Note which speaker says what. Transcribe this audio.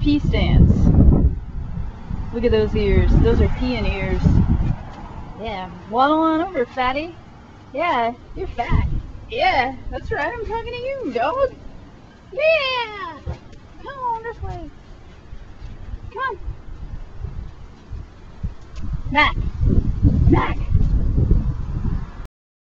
Speaker 1: pea stands. Look at those ears. Those are peeing ears. Yeah, waddle on over, fatty. Yeah, you're fat. Yeah, that's right. I'm talking to you, dog. Yeah! Come on this way. Come on. Matt.